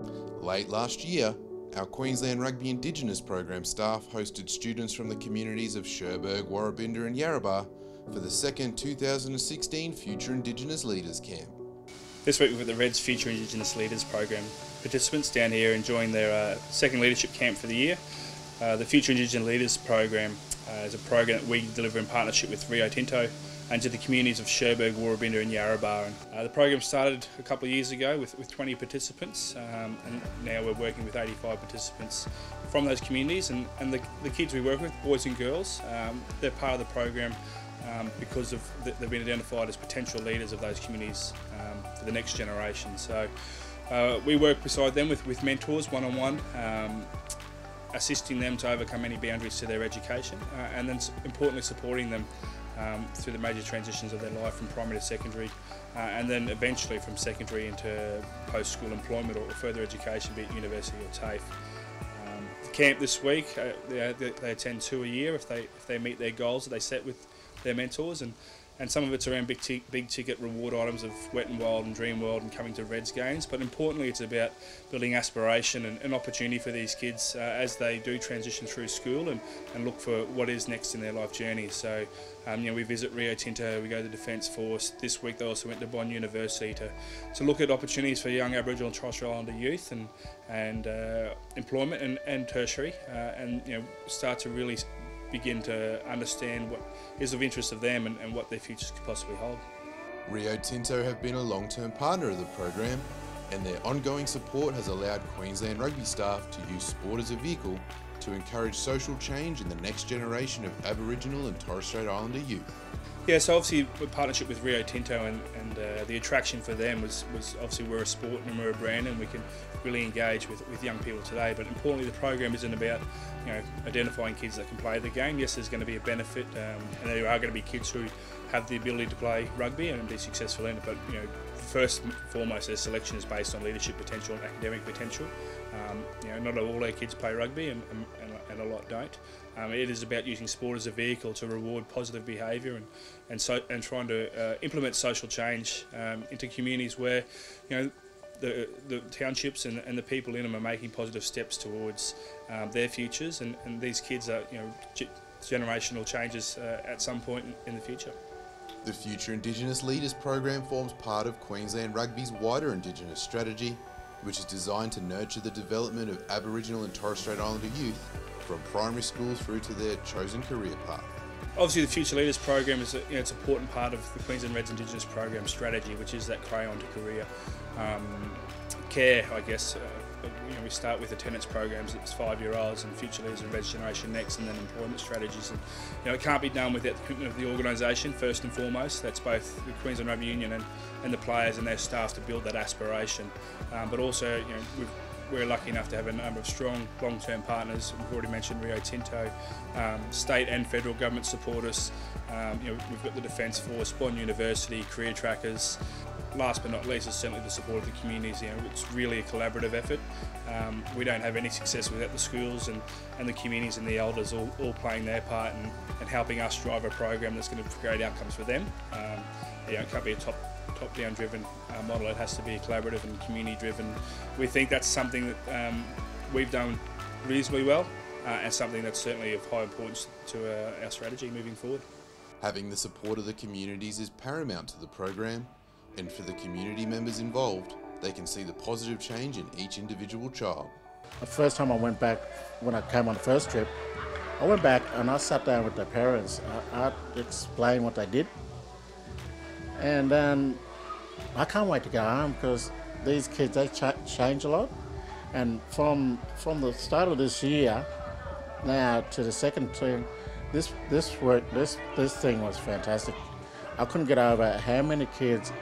Late last year, our Queensland Rugby Indigenous program staff hosted students from the communities of Cherbourg, Woorabinda, and Yarrabah for the second 2016 Future Indigenous Leaders Camp. This week we've got the Reds Future Indigenous Leaders Program participants down here enjoying their uh, second leadership camp for the year. Uh, the Future Indigenous Leaders Program uh, is a program that we deliver in partnership with Rio Tinto and to the communities of Cherbourg, Woorabinda and Yarrabah. Uh, the program started a couple of years ago with, with 20 participants um, and now we're working with 85 participants from those communities and, and the, the kids we work with, boys and girls, um, they're part of the program um, because of the, they've been identified as potential leaders of those communities um, for the next generation. So uh, we work beside them with, with mentors one-on-one, um, assisting them to overcome any boundaries to their education uh, and then importantly supporting them um, through the major transitions of their life from primary to secondary uh, and then eventually from secondary into post-school employment or further education, be it university or TAFE. Um, camp this week, uh, they, they, attend two a year if they, if they meet their goals that they set with their mentors and and some of it's around big, big ticket reward items of Wet and Wild and Dreamworld and coming to Reds games. But importantly, it's about building aspiration and, and opportunity for these kids uh, as they do transition through school and, and look for what is next in their life journey. So, um, you know, we visit Rio Tinto, we go to the Defence Force. This week, they also went to Bond University to, to look at opportunities for young Aboriginal and Torres Strait Islander youth and and uh, employment and, and tertiary, uh, and you know, start to really begin to understand what is of interest of them and, and what their futures could possibly hold. Rio Tinto have been a long-term partner of the program and their ongoing support has allowed Queensland rugby staff to use sport as a vehicle to encourage social change in the next generation of Aboriginal and Torres Strait Islander youth. Yeah, so obviously a partnership with Rio Tinto and, and uh, the attraction for them was, was obviously we're a sport and we're a brand and we can really engage with, with young people today. But importantly, the program isn't about you know identifying kids that can play the game. Yes, there's going to be a benefit, um, and there are going to be kids who have the ability to play rugby and be successful in it. But you know, first and foremost, their selection is based on leadership potential and academic potential. Um, you know, not all our kids play rugby, and, and, and a lot don't. Um, it is about using sport as a vehicle to reward positive behaviour and and so and trying to uh, implement social change um, into communities where you know the, the townships and, and, the people in them are making positive steps towards um, their futures and, and, these kids are you know generational changes uh, at some point in, in the future. The Future Indigenous Leaders program forms part of Queensland Rugby's wider Indigenous strategy which is designed to nurture the development of Aboriginal and Torres Strait Islander youth from primary school through to their chosen career path. Obviously, the Future Leaders program is a, you know, it's an important part of the Queensland Reds Indigenous program strategy, which is that crayon to career um, care, I guess. Uh, you know, we start with attendance programs it's five-year-olds and future leaders and Reds Generation Next, and then employment strategies. And you know, it can't be done without the commitment of the organisation first and foremost. That's both the Queensland Rugby Union and, and the players and their staff to build that aspiration. Um, but also, you know, we've we're lucky enough to have a number of strong long-term partners. We've already mentioned Rio Tinto, um, state and federal government support us. Um, you know, we've got the Defence Force, Bond University, Career Trackers. Last but not least is certainly the support of the communities. You know, it's really a collaborative effort. Um, we don't have any success without the schools and, and the communities and the elders all, all playing their part and, and helping us drive a program that's going to create outcomes for them. Um, you know, it can't be a top top-down driven uh, model. It has to be collaborative and community-driven. We think that's something that um, we've done reasonably well uh, and something that's certainly of high importance to uh, our strategy moving forward. Having the support of the communities is paramount to the program and for the community members involved, they can see the positive change in each individual child. The first time I went back, when I came on the first trip, I went back and I sat down with their parents. I, I explained what they did. And then I can't wait to go home because these kids they ch change a lot, and from from the start of this year now to the second term, this this work this this thing was fantastic. I couldn't get over how many kids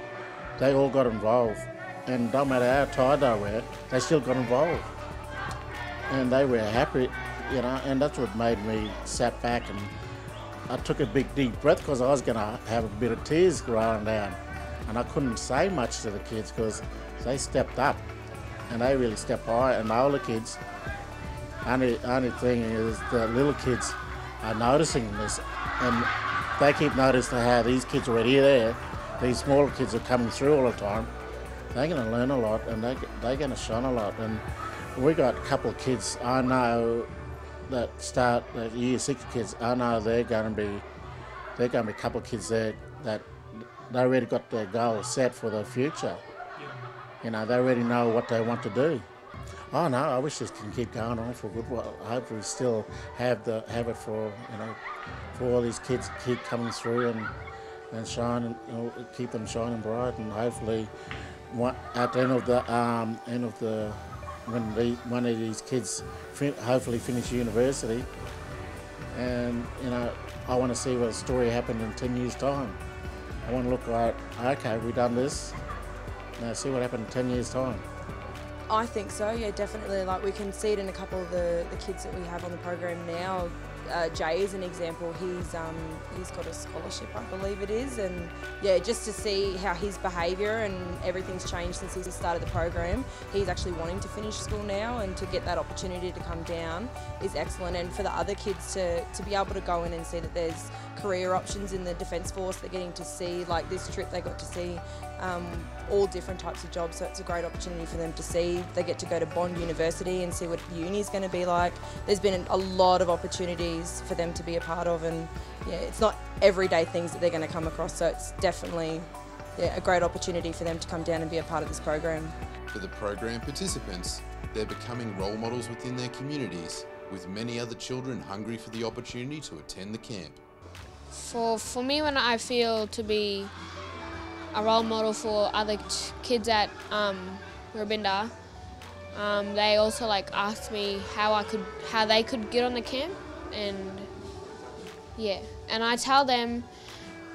they all got involved, and no matter how tired they were, they still got involved, and they were happy, you know, and that's what made me sat back and I took a big deep breath because I was going to have a bit of tears rolling down and I couldn't say much to the kids because they stepped up and they really stepped high. And the older kids, only only thing is the little kids are noticing this, and they keep noticing how these kids already there. These smaller kids are coming through all the time, they're going to learn a lot and they, they're going to shine a lot. And we got a couple of kids I know that start, the year six kids, I know they're going to be, they're going to be a couple of kids there that they already got their goals set for the future. You know, they already know what they want to do. Oh no, I wish this can keep going on for a good while. I hope we still have the have it for you know for all these kids keep coming through and and shining, you know, keep them shining bright, and hopefully, one, at the end of the um, end of the when the, one of these kids fin- hopefully finish university, and you know, I want to see what story happened in ten years' time. I want to look like, okay, we've done this. Now see what happened in ten years' time. I think so, yeah, definitely. Like we can see it in a couple of the, the kids that we have on the program now. Uh, Jay is an example. He's um, he's got a scholarship, I believe it is, and yeah, just to see how his behaviour and everything's changed since he started the program. He's actually wanting to finish school now, and to get that opportunity to come down is excellent. And for the other kids to to be able to go in and see that there's career options in the Defence Force, they're getting to see like this trip they got to see um, all different types of jobs. So it's a great opportunity for them to see. They get to go to Bond University and see what uni is going to be like. There's been a lot of opportunities for them to be a part of, and yeah, it's not everyday things that they're going to come across. So it's definitely yeah, a great opportunity for them to come down and be a part of this program. For the program participants, they're becoming role models within their communities, with many other children hungry for the opportunity to attend the camp. For for me, when I feel to be a role model for other kids at um, Rabinda. Um, they also like asked me how I could, how they could get on the camp, and yeah, and I tell them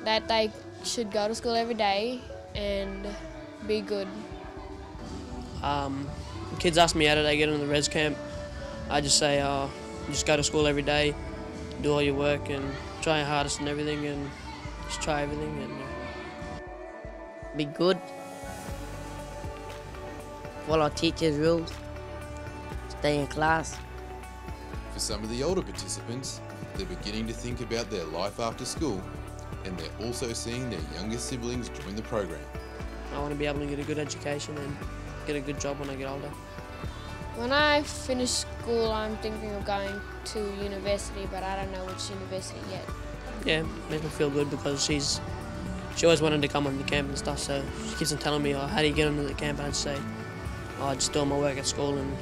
that they should go to school every day and be good. Um, kids ask me how do they get on the Reds camp. I just say, oh, just go to school every day, do all your work, and try your hardest and everything, and just try everything. And uh, be good, follow teachers' rules, stay in class. For some of the older participants, they're beginning to think about their life after school, and they're also seeing their younger siblings join the program. I want to be able to get a good education and get a good job when I get older. When I finish school, I'm thinking of going to university, but I don't know which university yet. Yeah, makes me feel good because she's she always wanted to come on the camp and stuff, so she keeps on telling me, oh, how do you get onto the camp? And I'd say, oh, I just do my work at school and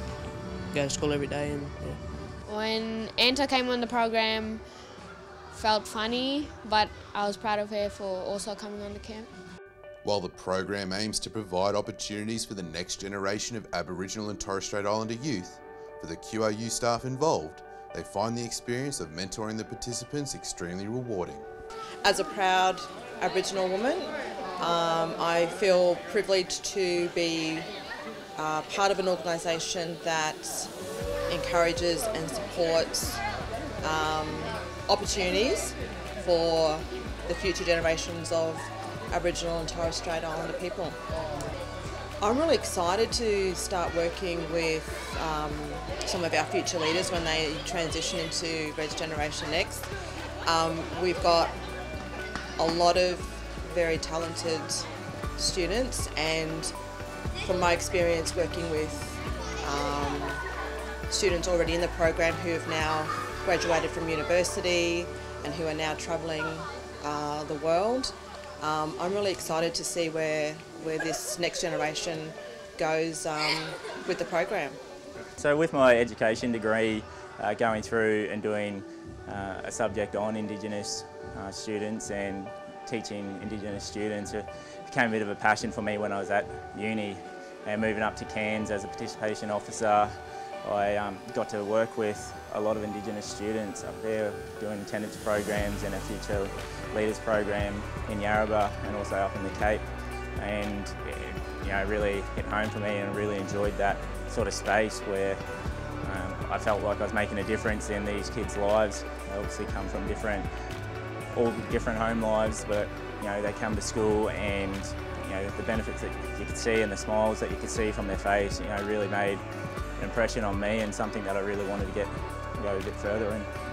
go to school every day. And yeah. When Anta came on the program, felt funny, but I was proud of her for also coming on the camp. While the program aims to provide opportunities for the next generation of Aboriginal and Torres Strait Islander youth, for the QRU staff involved, they find the experience of mentoring the participants extremely rewarding. As a proud Aboriginal woman, um, I feel privileged to be uh, part of an organisation that encourages and supports um, opportunities for the future generations of Aboriginal and Torres Strait Islander people. I'm really excited to start working with um, some of our future leaders when they transition into Reds Generation Next. Um, we've got a lot of very talented students, and from my experience working with um, students already in the program who have now graduated from university and who are now travelling uh, the world, um, I'm really excited to see where, where this next generation goes um, with the program. So with my education degree, uh, going through and doing uh, a subject on Indigenous uh, students and teaching Indigenous students became a bit of a passion for me when I was at uni and moving up to Cairns as a participation officer I um, got to work with a lot of Indigenous students up there doing attendance programs and a future leaders program in Yarrabah and also up in the Cape and it, you know really hit home for me and really enjoyed that sort of space where um, I felt like I was making a difference in these kids' lives. They obviously come from different, all different home lives, but you know they come to school and you know the benefits that you could see and the smiles that you could see from their face, you know, really made impression on me and something that I really wanted to get go a bit further in.